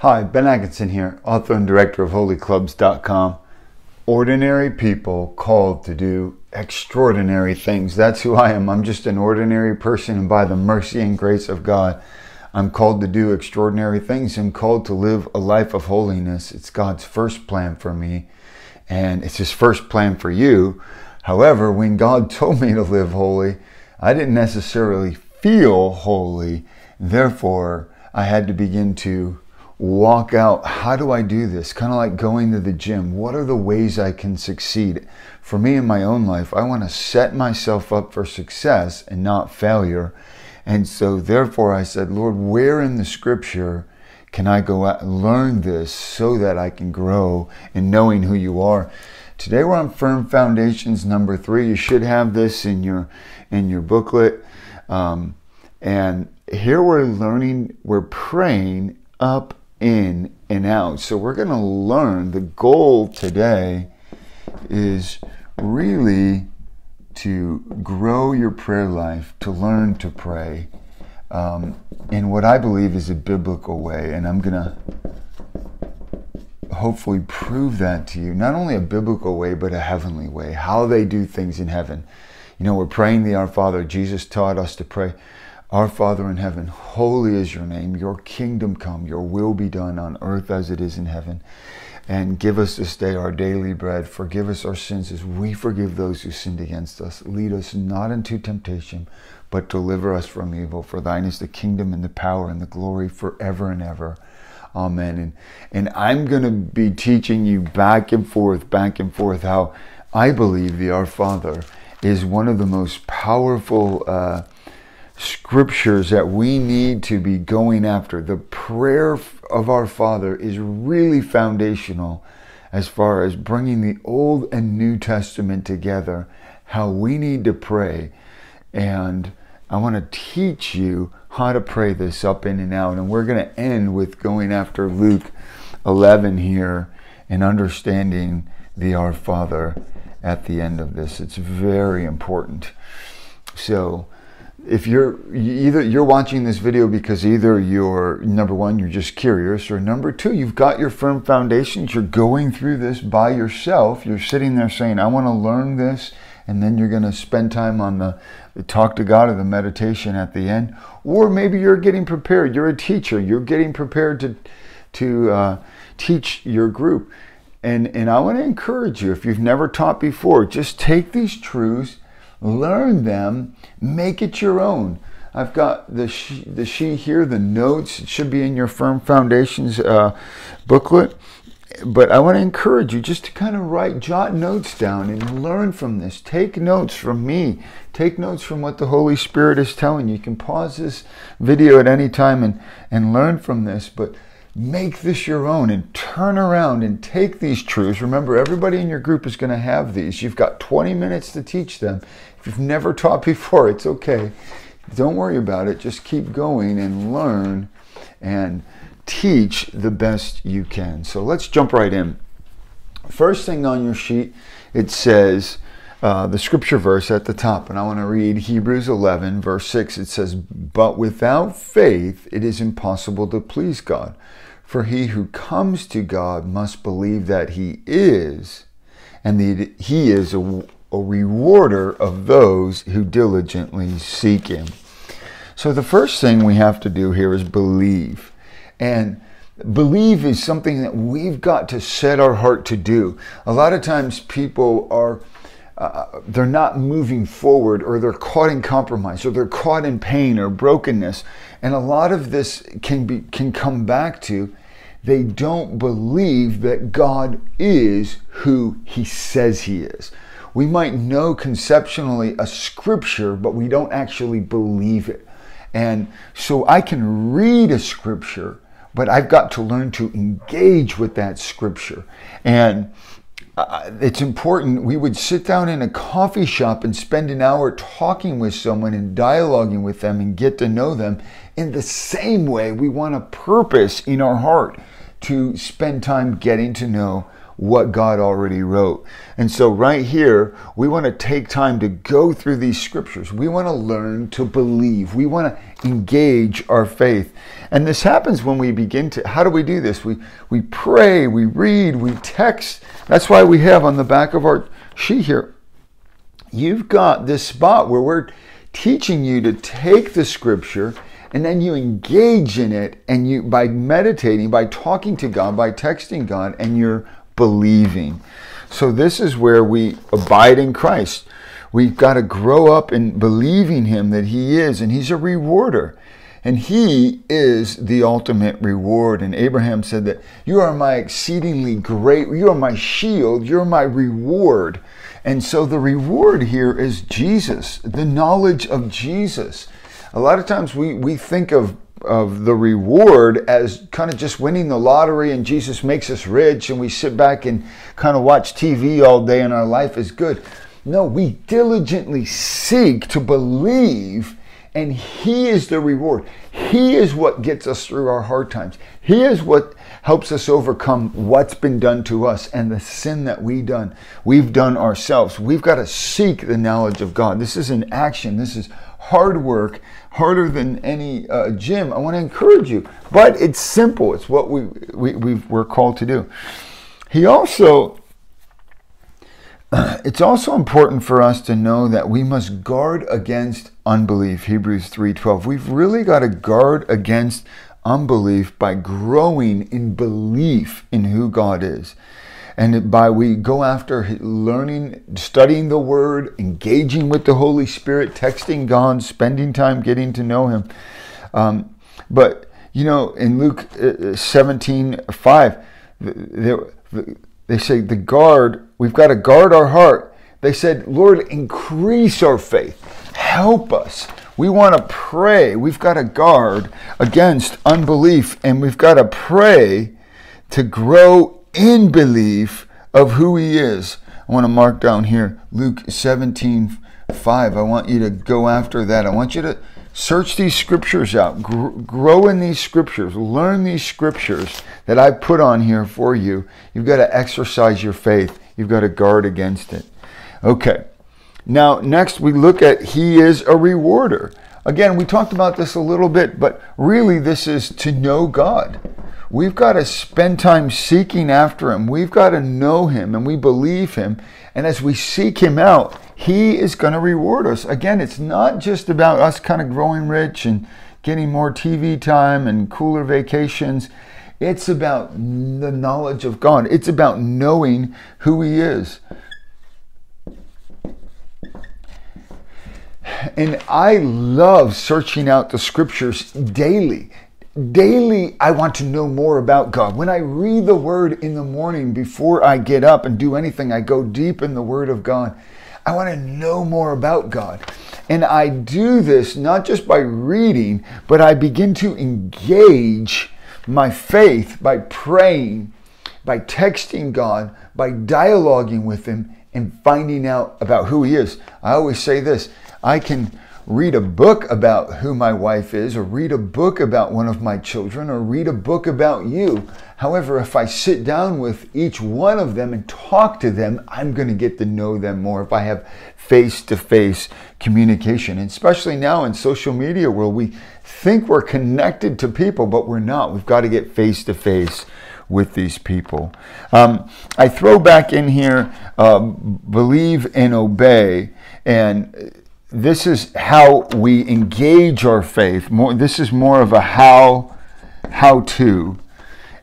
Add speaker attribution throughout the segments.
Speaker 1: Hi, Ben Atkinson here, author and director of holyclubs.com. Ordinary people called to do extraordinary things. That's who I am. I'm just an ordinary person, and by the mercy and grace of God, I'm called to do extraordinary things. I'm called to live a life of holiness. It's God's first plan for me, and it's His first plan for you. However, when God told me to live holy, I didn't necessarily feel holy. Therefore, I had to begin to walk out how do I do this? Kind of like going to the gym. What are the ways I can succeed? For me in my own life, I want to set myself up for success and not failure. And so, therefore, I said, Lord, where in the scripture can I go out and learn this so that I can grow in knowing who you are? Today we're on firm foundations number three. You should have this in your in your booklet. Um, and here we're learning, we're praying up in and out. So we're going to learn. The goal today is really to grow your prayer life, to learn to pray um, in what I believe is a biblical way. And I'm going to hopefully prove that to you. Not only a biblical way, but a heavenly way, how they do things in heaven. You know, we're praying the Our Father. Jesus taught us to pray. Our Father in heaven, holy is your name. Your kingdom come, your will be done on earth as it is in heaven. And give us this day our daily bread. Forgive us our sins as we forgive those who sinned against us. Lead us not into temptation, but deliver us from evil. For thine is the kingdom and the power and the glory forever and ever. Amen. And, and I'm going to be teaching you back and forth, back and forth, how I believe the Our Father is one of the most powerful. Uh, scriptures that we need to be going after. The prayer of our Father is really foundational as far as bringing the Old and New Testament together, how we need to pray. And I want to teach you how to pray this up in and out. And we're going to end with going after Luke 11 here and understanding the Our Father at the end of this. It's very important. So, if you're either you're watching this video because either you're number one you're just curious or number two you've got your firm foundations you're going through this by yourself you're sitting there saying i want to learn this and then you're going to spend time on the, the talk to god or the meditation at the end. Or maybe you're getting prepared you're a teacher you're getting prepared to to uh, teach your group. And and i want to encourage you if you've never taught before just take these truths learn them, make it your own. I've got the she, the she here, the notes. It should be in your Firm Foundations uh, booklet. But I want to encourage you just to kind of write, jot notes down and learn from this. Take notes from me. Take notes from what the Holy Spirit is telling you. You can pause this video at any time and, and learn from this. But make this your own and turn around and take these truths. Remember, everybody in your group is going to have these. You've got 20 minutes to teach them. If you've never taught before, it's okay. Don't worry about it. Just keep going and learn and teach the best you can. So let's jump right in. First thing on your sheet, it says uh, the scripture verse at the top, and I want to read Hebrews 11, verse 6. It says, But without faith it is impossible to please God. For he who comes to God must believe that he is, and that he is a a rewarder of those who diligently seek him. So the first thing we have to do here is believe. And believe is something that we've got to set our heart to do. A lot of times people are uh, they're not moving forward or they're caught in compromise or they're caught in pain or brokenness and a lot of this can be can come back to they don't believe that God is who he says he is we might know conceptually a scripture, but we don't actually believe it. And so I can read a scripture, but I've got to learn to engage with that scripture. And uh, it's important. We would sit down in a coffee shop and spend an hour talking with someone and dialoguing with them and get to know them. In the same way, we want a purpose in our heart to spend time getting to know what God already wrote. And so, right here, we want to take time to go through these scriptures. We want to learn to believe. We want to engage our faith. And this happens when we begin to, how do we do this? We, we pray, we read, we text. That's why we have on the back of our sheet here, you've got this spot where we're teaching you to take the scripture and then you engage in it and you by meditating by talking to god by texting god and you're believing so this is where we abide in christ we've got to grow up in believing him that he is and he's a rewarder and he is the ultimate reward. And Abraham said that you are my exceedingly great, you are my shield, you're my reward. And so the reward here is Jesus, the knowledge of Jesus a lot of times we, we think of of the reward as kind of just winning the lottery and Jesus makes us rich and we sit back and kind of watch TV all day and our life is good. No, we diligently seek to believe and He is the reward. He is what gets us through our hard times. He is what helps us overcome what's been done to us and the sin that we done we've done ourselves. We've got to seek the knowledge of God. This is an action. This is hard work, harder than any uh, gym. I want to encourage you, but it's simple. It's what we, we we we're called to do. He also. It's also important for us to know that we must guard against unbelief. Hebrews 3:12. We've really got to guard against unbelief by growing in belief in who God is and by we go after learning, studying the Word, engaging with the Holy Spirit, texting God, spending time getting to know Him. Um, but you know, in Luke uh, 17 5, they, they say, the guard, we've got to guard our heart. They said, Lord, increase our faith, help us. We want to pray. We've got to guard against unbelief, and we've got to pray to grow in belief of who he is. I want to mark down here Luke 17 5. I want you to go after that. I want you to search these scriptures out, grow in these scriptures, learn these scriptures that I put on here for you. You've got to exercise your faith, you've got to guard against it. Okay. Now, next we look at He is a rewarder. Again, we talked about this a little bit, but really this is to know God. We've got to spend time seeking after Him. We've got to know Him and we believe Him. And as we seek Him out, He is going to reward us. Again, it's not just about us kind of growing rich and getting more TV time and cooler vacations. It's about the knowledge of God, it's about knowing who He is. And I love searching out the scriptures daily daily I want to know more about God. When I read the word in the morning before I get up and do anything, I go deep in the word of God. I want to know more about God. And I do this not just by reading, but I begin to engage my faith by praying, by texting God, by dialoguing with Him, and finding out about who He is. I always say this I can read a book about who my wife is, or read a book about one of my children, or read a book about you. However, if I sit down with each one of them and talk to them, I'm going to get to know them more if I have face to face communication. And especially now in social media where we think we're connected to people, but we're not. We've got to get face to face with these people. Um, I throw back in here uh, believe and obey. And this is how we engage our faith. More, this is more of a how, how to.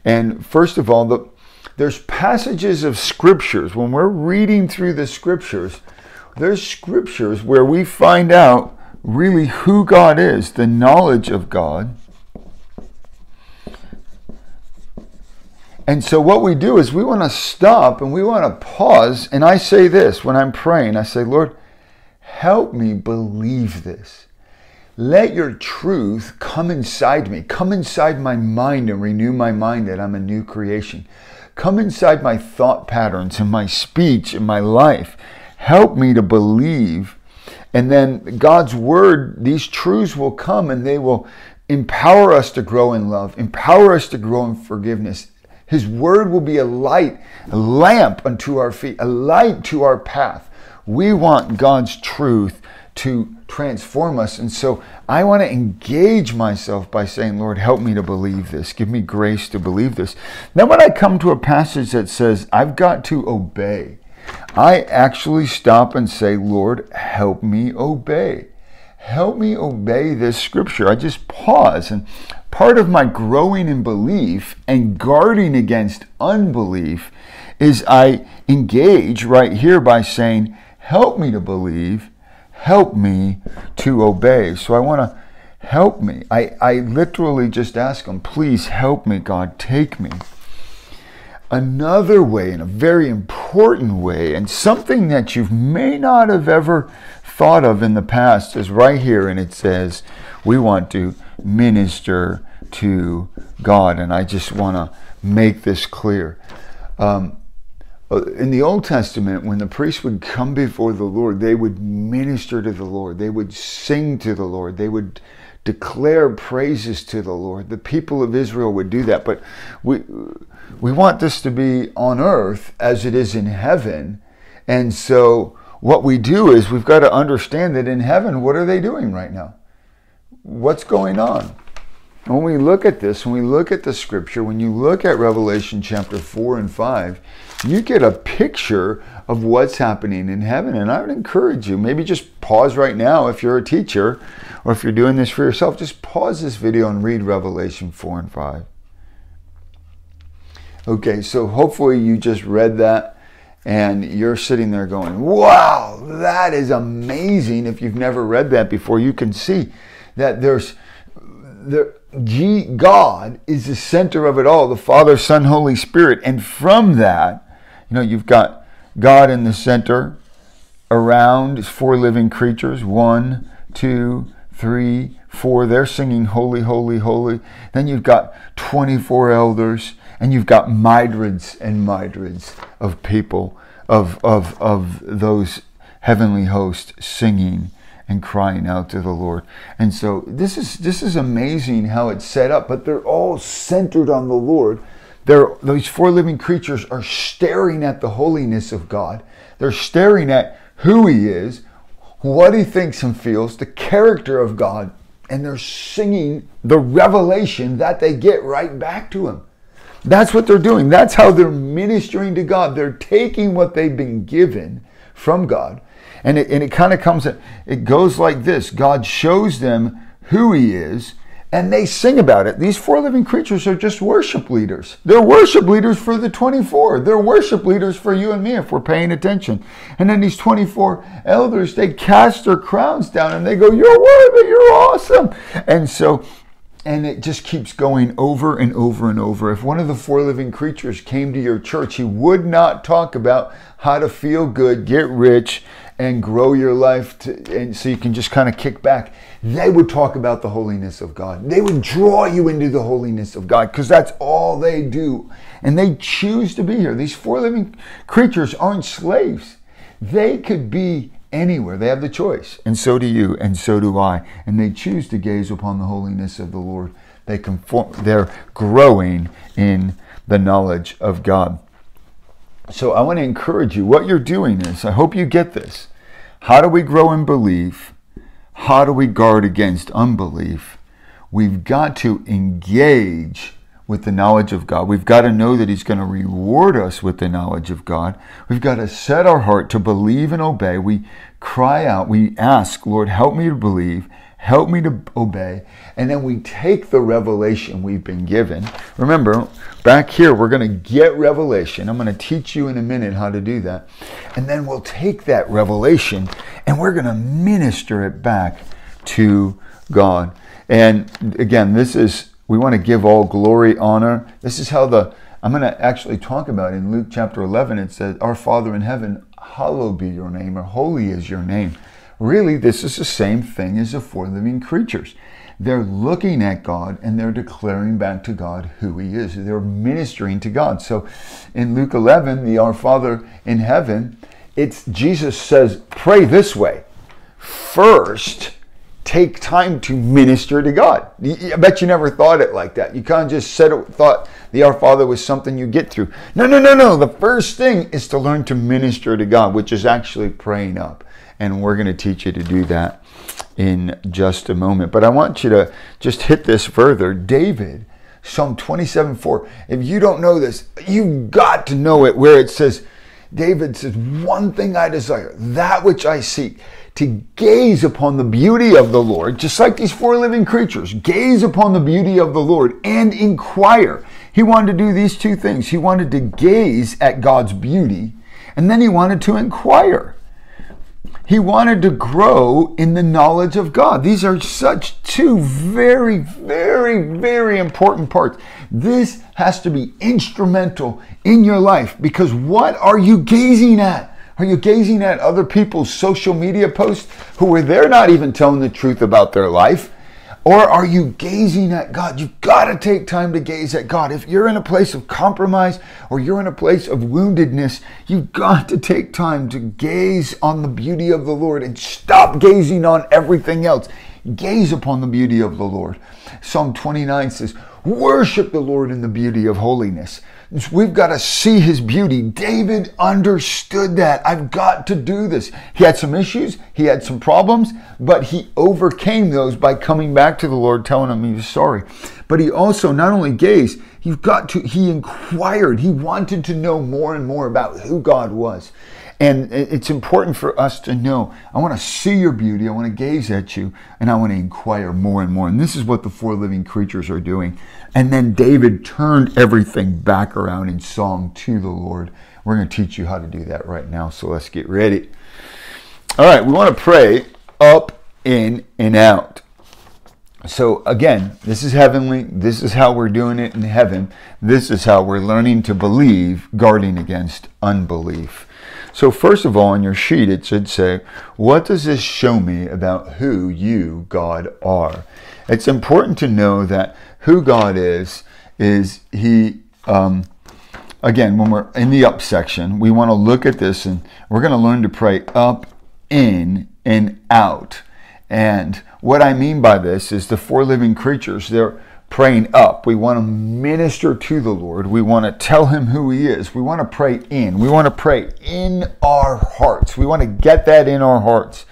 Speaker 1: And first of all, the, there's passages of scriptures. When we're reading through the scriptures, there's scriptures where we find out really who God is, the knowledge of God. And so, what we do is we want to stop and we want to pause. And I say this when I'm praying I say, Lord, Help me believe this. Let your truth come inside me, come inside my mind and renew my mind that I'm a new creation. Come inside my thought patterns and my speech and my life. Help me to believe. And then God's word, these truths will come and they will empower us to grow in love, empower us to grow in forgiveness, His word will be a light, a lamp unto our feet, a light to our path. We want God's truth to transform us. And so I want to engage myself by saying, Lord, help me to believe this. Give me grace to believe this. Now, when I come to a passage that says, I've got to obey, I actually stop and say, Lord, help me obey. Help me obey this scripture. I just pause. And part of my growing in belief and guarding against unbelief is I engage right here by saying, Help me to believe help me to obey. So I want to help me. I, I literally just ask him, please help me, God, take me. Another way, and a very important way, and something that you may not have ever thought of in the past, is right here, and it says, we want to minister to God. And I just want to make this clear. Um, Uh, in the Old Testament, when the priests would come before the Lord, they would minister to the Lord. They would sing to the Lord. They would declare praises to the Lord. The people of Israel would do that. But we, we want this to be on earth as it is in heaven. And so what we do is we've got to understand that in heaven, what are they doing right now? What's going on? When we look at this, when we look at the scripture, when you look at Revelation chapter 4 and 5, you get a picture of what's happening in heaven. And I would encourage you, maybe just pause right now if you're a teacher or if you're doing this for yourself, just pause this video and read Revelation 4 and 5. Okay, so hopefully you just read that and you're sitting there going, wow, that is amazing. If you've never read that before, you can see that there's there, God is the center of it all, the Father, Son, Holy Spirit. And from that, you know, you've got God in the center, around four living creatures one, two, three, four. They're singing holy, holy, holy. Then you've got 24 elders, and you've got myriads and myriads of people, of, of, of those heavenly hosts singing and crying out to the Lord. And so this is this is amazing how it's set up, but they're all centered on the Lord. They're, those four living creatures are staring at the holiness of God. They're staring at who He is, what He thinks and feels, the character of God, and they're singing the revelation that they get right back to Him. That's what they're doing. That's how they're ministering to God. They're taking what they've been given from God and it, and it kind of comes, it goes like this God shows them who He is, and they sing about it. These four living creatures are just worship leaders. They're worship leaders for the 24. They're worship leaders for you and me if we're paying attention. And then these 24 elders, they cast their crowns down and they go, You're worthy, you're awesome. And so, and it just keeps going over and over and over. If one of the four living creatures came to your church, he would not talk about how to feel good, get rich, and grow your life to, and so you can just kind of kick back. They would talk about the holiness of god. They would draw you into the holiness of god because that's all they do. And they choose to be here. These four living creatures aren't slaves. They could be anywhere. They have the choice. And so do you and so do i. And they choose to gaze upon the holiness of the lord. They conform they're growing in the knowledge of god so I want to encourage you. What you're doing is, I hope you get this. How do we grow in belief? How do we guard against unbelief? We've got to engage with the knowledge of God. We've got to know that He's going to reward us with the knowledge of God. We've got to set our heart to believe and obey. We cry out, we ask, Lord, help me to believe, help me to obey. And then we take the revelation we've been given. Remember, back here, we're going to get revelation. I'm going to teach you in a minute how to do that. And then we'll take that revelation and we're going to minister it back to God. And again, this is, we want to give all glory, honor. This is how the, I'm going to actually talk about in Luke chapter 11. It says, Our Father in heaven, hallowed be your name, or holy is your name. Really, this is the same thing as the four living creatures. They're looking at God and they're declaring back to God who He is. They're ministering to God. So in Luke 11, the Our Father in heaven, it's Jesus says, pray this way. First, take time to minister to God. I bet you never thought it like that. You kind of just said it, thought the Our Father was something you get through. No, no, no, no. The first thing is to learn to minister to God, which is actually praying up. And we're going to teach you to do that in just a moment. But I want you to just hit this further. David, Psalm 27 4. If you don't know this, you've got to know it, where it says, David says, One thing I desire, that which I seek, to gaze upon the beauty of the Lord, just like these four living creatures, gaze upon the beauty of the Lord and inquire. He wanted to do these two things. He wanted to gaze at God's beauty, and then he wanted to inquire. He wanted to grow in the knowledge of God. These are such two very, very, very important parts. This has to be instrumental in your life because what are you gazing at? Are you gazing at other people's social media posts who are they're not even telling the truth about their life? Or are you gazing at God? You've got to take time to gaze at God. If you're in a place of compromise or you're in a place of woundedness, you've got to take time to gaze on the beauty of the Lord and stop gazing on everything else. Gaze upon the beauty of the Lord. Psalm 29 says, Worship the Lord in the beauty of holiness. We've got to see his beauty. David understood that. I've got to do this. He had some issues, he had some problems, but he overcame those by coming back to the Lord, telling him he was sorry. But he also not only gazed, you've got to, he inquired. He wanted to know more and more about who God was. And it's important for us to know I want to see your beauty, I want to gaze at you, and I want to inquire more and more. And this is what the four living creatures are doing. And then David turned everything back around in song to the Lord. We're going to teach you how to do that right now. So let's get ready. All right, we want to pray up, in, and out. So again, this is heavenly. This is how we're doing it in heaven. This is how we're learning to believe, guarding against unbelief. So, first of all, on your sheet, it should say, What does this show me about who you, God, are? It's important to know that who God is, is He, um, again, when we're in the up section, we want to look at this and we're going to learn to pray up, in, and out. And what I mean by this is the four living creatures, they're praying up. We want to minister to the Lord. We want to tell him who he is. We want to pray in. We want to pray in our hearts. We want to get that in our hearts.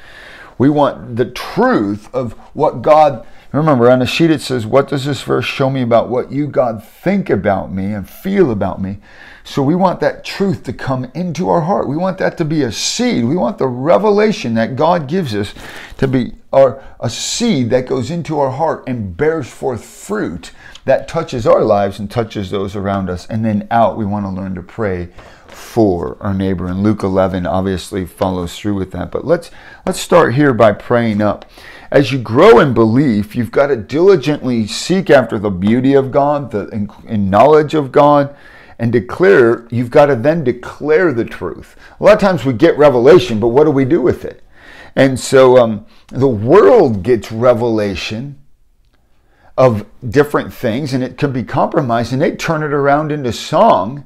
Speaker 1: We want the truth of what God Remember, on the sheet it says, What does this verse show me about what you, God, think about me and feel about me? So we want that truth to come into our heart. We want that to be a seed. We want the revelation that God gives us to be our, a seed that goes into our heart and bears forth fruit that touches our lives and touches those around us. And then out, we want to learn to pray for our neighbor. And Luke 11 obviously follows through with that. But let's let's start here by praying up as you grow in belief, you've got to diligently seek after the beauty of God, the in, in knowledge of God, and declare. You've got to then declare the truth. A lot of times we get revelation, but what do we do with it? And so um, the world gets revelation of different things, and it can be compromised, and they turn it around into song,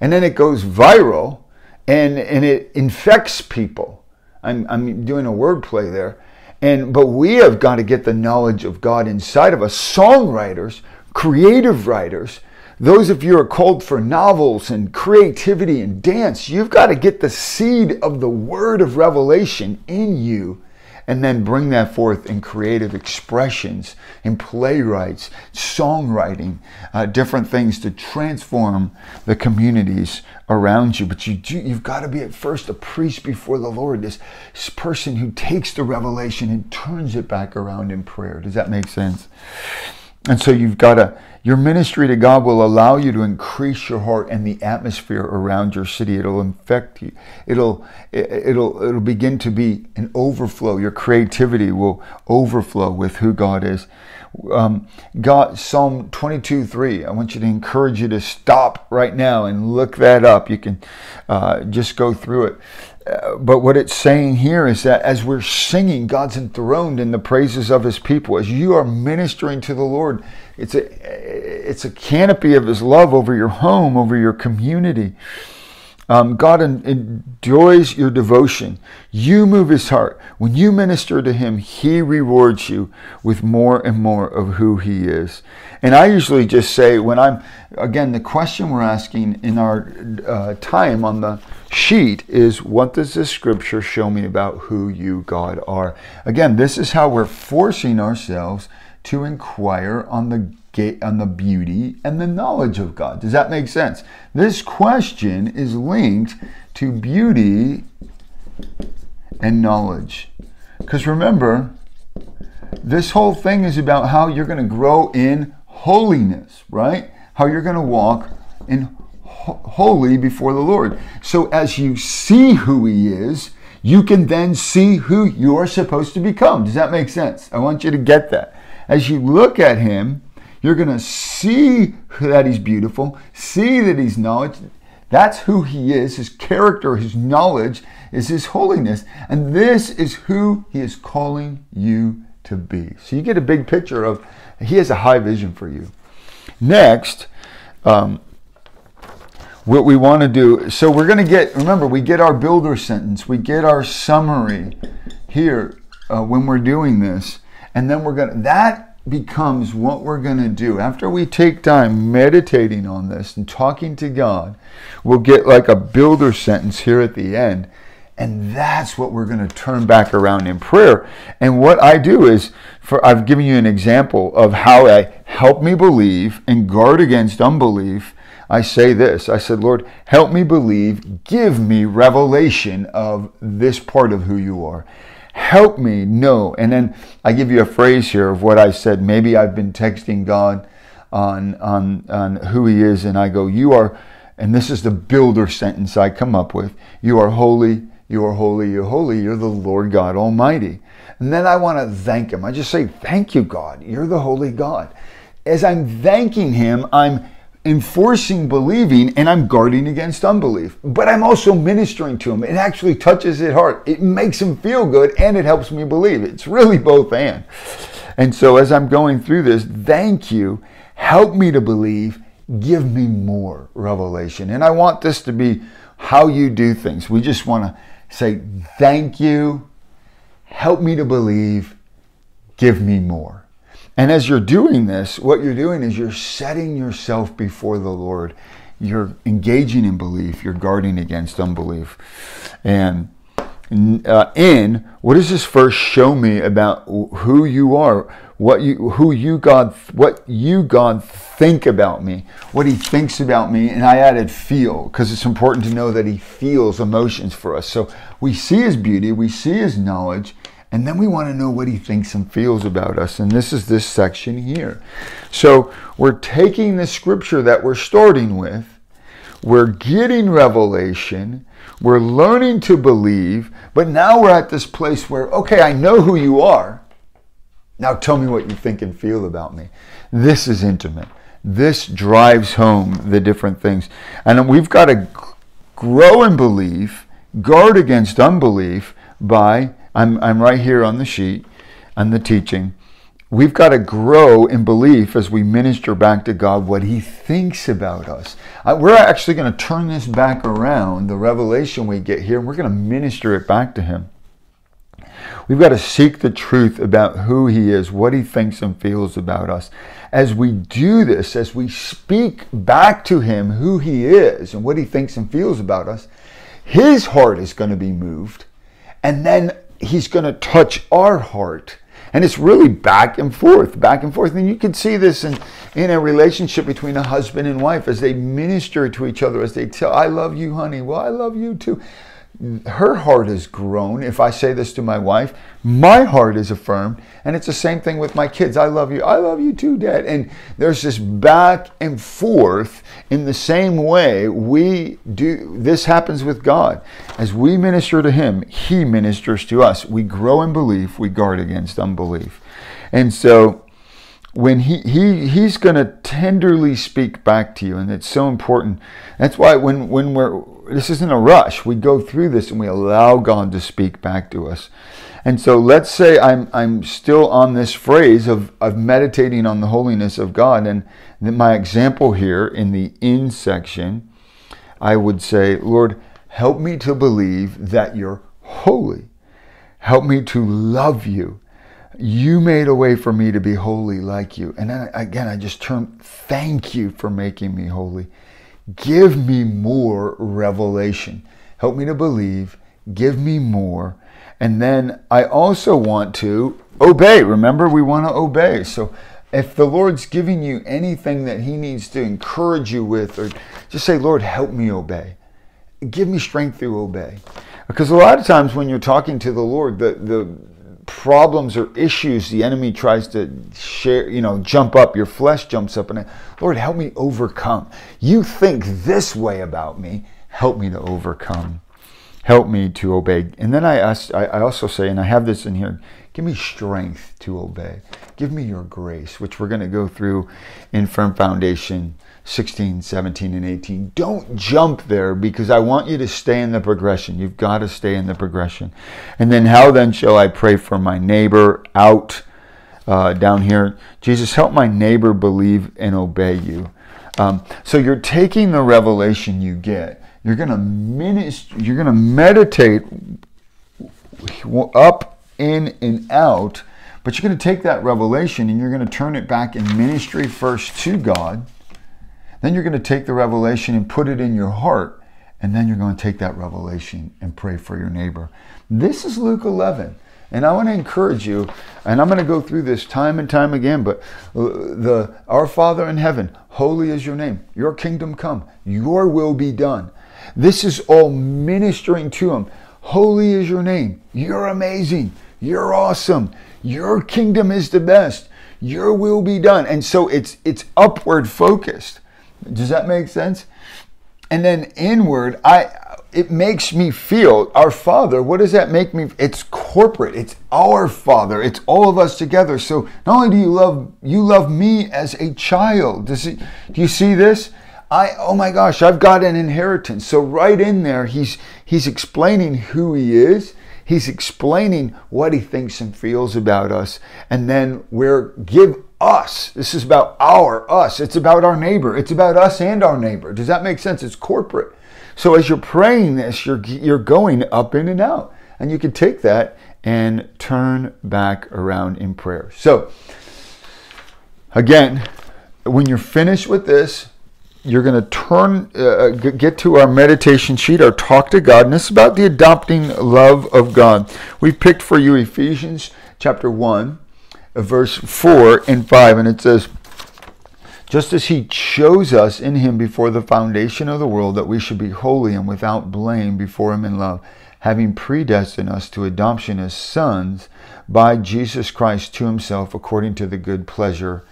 Speaker 1: and then it goes viral, and and it infects people. I'm I'm doing a wordplay there and but we have got to get the knowledge of God inside of us. Songwriters, creative writers, those of you are called for novels and creativity and dance, you've got to get the seed of the word of revelation in you and then bring that forth in creative expressions, in playwrights, songwriting, uh, different things to transform the communities around you. But you do, you've got to be at first a priest before the Lord, this person who takes the revelation and turns it back around in prayer. Does that make sense? And so you've got to, your ministry to God will allow you to increase your heart and the atmosphere around your city. It'll infect you. It'll, it'll, it'll begin to be an overflow. Your creativity will overflow with who God is. Um, God, Psalm 22, 3. I want you to encourage you to stop right now and look that up. You can uh, just go through it but what it's saying here is that as we're singing, God's enthroned in the praises of His people. As you are ministering to the Lord, it's a it's a canopy of His love over your home, over your community. Um, God enjoys your devotion. You move his heart. When you minister to him, he rewards you with more and more of who he is. And I usually just say, when I'm, again, the question we're asking in our uh, time on the sheet is, what does this scripture show me about who you, God, are? Again, this is how we're forcing ourselves to inquire on the on the beauty and the knowledge of God. Does that make sense? This question is linked to beauty and knowledge. Because remember, this whole thing is about how you're going to grow in holiness, right? How you're going to walk in holy before the Lord. So as you see who He is, you can then see who you are supposed to become. Does that make sense? I want you to get that. As you look at Him, you're going to see that he's beautiful, see that he's knowledge. That's who he is. His character, his knowledge is his holiness. And this is who he is calling you to be. So you get a big picture of he has a high vision for you. Next, um, what we want to do, so we're going to get, remember, we get our builder sentence, we get our summary here uh, when we're doing this. And then we're going to, that becomes what we're going to do. After we take time meditating on this and talking to God, we'll get like a builder sentence here at the end. And that's what we're going to turn back around in prayer. And what I do is, for I've given you an example of how I help me believe and guard against unbelief. I say this I said, Lord, help me believe, give me revelation of this part of who you are help me know. And then I give you a phrase here of what I said. Maybe I've been texting God on, on, on who He is, and I go, You are, and this is the builder sentence I come up with You are holy, you are holy, you're holy, you're the Lord God Almighty. And then I want to thank Him. I just say, Thank you, God, you're the holy God. As I'm thanking Him, I'm enforcing believing and I'm guarding against unbelief. But I'm also ministering to him. It actually touches his heart. It makes him feel good and it helps me believe. It's really both and. And so as I'm going through this, thank you. Help me to believe. Give me more revelation. And I want this to be how you do things. We just want to say, thank you. Help me to believe. Give me more. And as you're doing this, what you're doing is you're setting yourself before the Lord. You're engaging in belief. You're guarding against unbelief. And uh, in what does this verse show me about who you are? What you, who you God, what you God think about me, what He thinks about me, and I added feel because it's important to know that He feels emotions for us. So we see His beauty, we see His knowledge, and then we want to know what he thinks and feels about us. And this is this section here. So we're taking the scripture that we're starting with, we're getting revelation, we're learning to believe, but now we're at this place where, okay, I know who you are. Now tell me what you think and feel about me. This is intimate. This drives home the different things. And we've got to grow in belief, guard against unbelief by I'm, I'm right here on the sheet, on the teaching. We've got to grow in belief as we minister back to God what He thinks about us. We're actually going to turn this back around, the revelation we get here, and we're going to minister it back to Him. We've got to seek the truth about who He is, what He thinks and feels about us. As we do this, as we speak back to Him who He is and what He thinks and feels about us, His heart is going to be moved. And then he's going to touch our heart. And it's really back and forth, back and forth. And you can see this in, in a relationship between a husband and wife as they minister to each other, as they tell, I love you, honey. Well, I love you too her heart has grown. If I say this to my wife, my heart is affirmed. And it's the same thing with my kids. I love you. I love you too, Dad. And there's this back and forth in the same way we do. This happens with God. As we minister to Him, He ministers to us. We grow in belief, we guard against unbelief. And so when he, he he's going to tenderly speak back to you and it's so important that's why when when we're this isn't a rush we go through this and we allow god to speak back to us and so let's say i'm i'm still on this phrase of of meditating on the holiness of god and my example here in the in section I would say, Lord, help me to believe that you're holy. Help me to love you. You made a way for me to be holy like you. And then again, I just turn, thank you for making me holy. Give me more revelation. Help me to believe. Give me more. And then I also want to obey. Remember, we want to obey. So if the Lord's giving you anything that He needs to encourage you with, or just say, Lord, help me obey. Give me strength to obey. Because a lot of times when you're talking to the Lord, the, the problems or issues the enemy tries to share, you know, jump up, your flesh jumps up, and Lord, help me overcome. You think this way about me, help me to overcome. Help me to obey. And then I I also say, and I have this in here, give me strength to obey. Give me your grace, which we're going to go through in Firm Foundation 16, 17, and 18. Don't jump there because I want you to stay in the progression. You've got to stay in the progression. And then, how then shall I pray for my neighbor out uh, down here? Jesus, help my neighbor believe and obey you. Um, so you're taking the revelation you get. You're to minister. You're going to meditate up, in, and out. But you're going to take that revelation and you're going to turn it back in ministry first to God then you're going to take the revelation and put it in your heart. And then you're going to take that revelation and pray for your neighbor. This is Luke 11. And I want to encourage you, and I'm going to go through this time and time again, but uh, the Our Father in heaven, holy is your name. Your kingdom come. Your will be done. This is all ministering to him. Holy is your name. You're amazing. You're awesome. Your kingdom is the best. Your will be done. And so it's it's upward focused. Does that make sense? And then inward, I it makes me feel our father what does that make me it's corporate it's our father it's all of us together so not only do you love you love me as a child does it, do you see this i oh my gosh i've got an inheritance so right in there he's he's explaining who he is he's explaining what he thinks and feels about us and then we're give us. This is about our us. It's about our neighbor. It's about us and our neighbor. Does that make sense? It's corporate. So as you're praying this, you're you're going up in and out, and you can take that and turn back around in prayer. So again, when you're finished with this, you're going to turn uh, uh get to our meditation sheet our talk to god and it's about the adopting love of god we've picked for you ephesians chapter 1 verse 4 and 5, and it says, Just as he chose us in him before the foundation of the world, that we should be holy and without blame before him in love, having predestined us to adoption as sons by Jesus Christ to himself, according to the good pleasure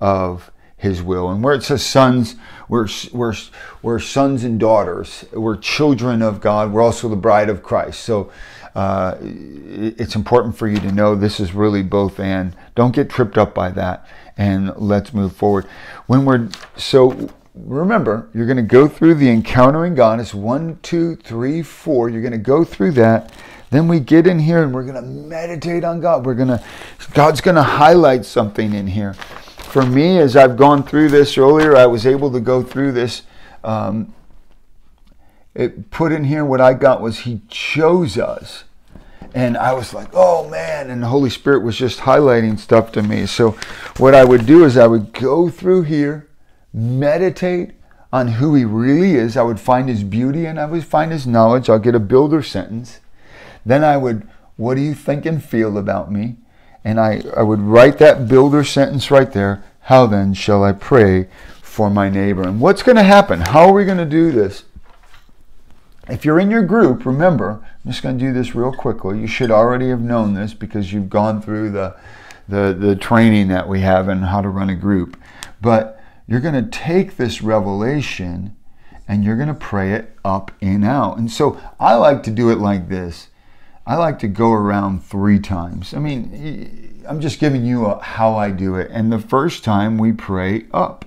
Speaker 1: of his will. And where it says sons, we're, we're, we're sons and daughters. We're children of God. We're also the bride of Christ. So uh, it's important for you to know this is really both and. Don't get tripped up by that. And let's move forward. When we're so remember, you're going to go through the encountering God. It's one, two, three, four. You're going to go through that. Then we get in here and we're going to meditate on God. We're going to, God's going to highlight something in here. For me, as I've gone through this earlier, I was able to go through this. Um, it put in here what I got was He chose us. And I was like, oh man. And the Holy Spirit was just highlighting stuff to me. So, what I would do is I would go through here, meditate on who He really is. I would find His beauty and I would find His knowledge. I'll get a builder sentence. Then I would, what do you think and feel about me? And I, I would write that builder sentence right there. How then shall I pray for my neighbor? And what's going to happen? How are we going to do this? If you're in your group, remember, I'm just going to do this real quickly. You should already have known this because you've gone through the, the, the training that we have in how to run a group. But you're going to take this revelation and you're going to pray it up and out. And so I like to do it like this. I like to go around three times. I mean, I'm just giving you a, how I do it. And the first time we pray up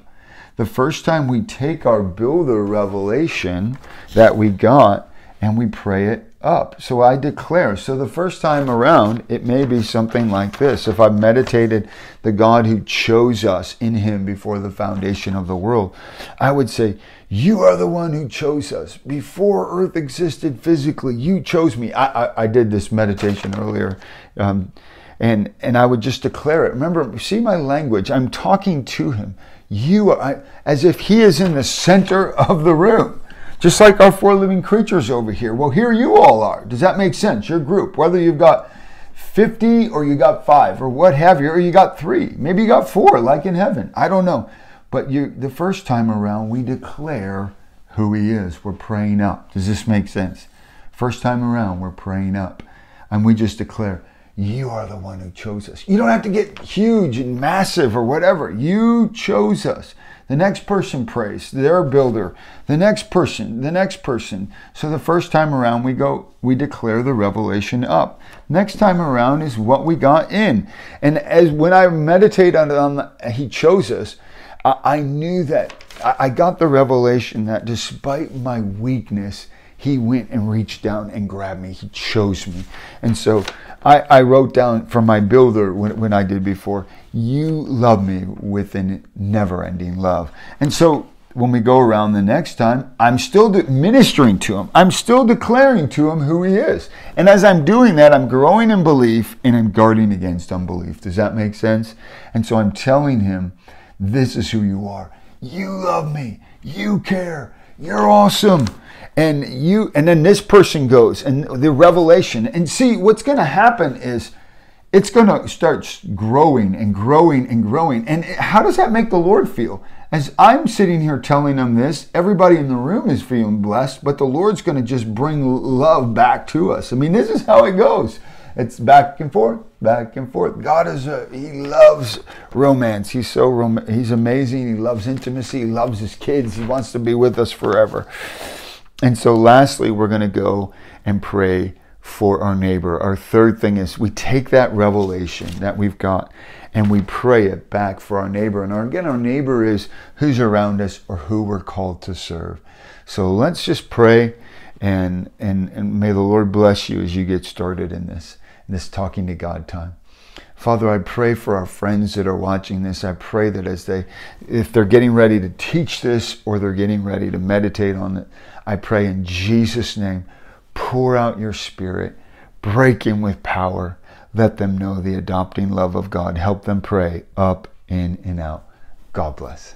Speaker 1: the first time we take our builder revelation that we got and we pray it up. So I declare. So the first time around, it may be something like this. If I've meditated the God who chose us in Him before the foundation of the world, I would say, You are the one who chose us. Before earth existed physically, you chose me. I, I, I did this meditation earlier. Um, and, and I would just declare it. Remember, see my language. I'm talking to Him. You are, as if He is in the center of the room. Just like our four living creatures over here. Well, here you all are. Does that make sense? Your group, whether you've got 50 or you got five or what have you, or you got three. Maybe you got four, like in heaven. I don't know. But you, the first time around, we declare who He is. We're praying up. Does this make sense? First time around, we're praying up. And we just declare, You are the one who chose us. You don't have to get huge and massive or whatever. You chose us. The next person prays, their builder. The next person, the next person. So the first time around, we go, we declare the revelation up. Next time around is what we got in. And as when I meditate on, on the, He chose us, I, I knew that I, I got the revelation that despite my weakness, he went and reached down and grabbed me. He chose me. And so I, I wrote down from my builder when, when I did before, you love me with a never ending love. And so when we go around the next time, I'm still ministering to him. I'm still declaring to him who he is. And as I'm doing that, I'm growing in belief and I'm guarding against unbelief. Does that make sense? And so I'm telling him, this is who you are. You love me. You care. You're awesome and you and then this person goes and the revelation. And see what's going to happen is it's going to start growing and growing and growing. And how does that make the lord feel? As i'm sitting here telling them this everybody in the room is feeling blessed but the lord's going to just bring love back to us. I mean this is how it goes. It's back and forth back and forth. God is a, he loves romance. He's so rom- he's amazing. He loves intimacy. He loves his kids. He wants to be with us forever and so, lastly, we're going to go and pray for our neighbor. Our third thing is we take that revelation that we've got and we pray it back for our neighbor. And our, again, our neighbor is who's around us or who we're called to serve. So let's just pray and, and, and may the Lord bless you as you get started in this, in this talking to God time. Father, I pray for our friends that are watching this. I pray that as they, if they're getting ready to teach this or they're getting ready to meditate on it, I pray in Jesus' name, pour out your spirit, break in with power. Let them know the adopting love of God. Help them pray up, in, and out. God bless.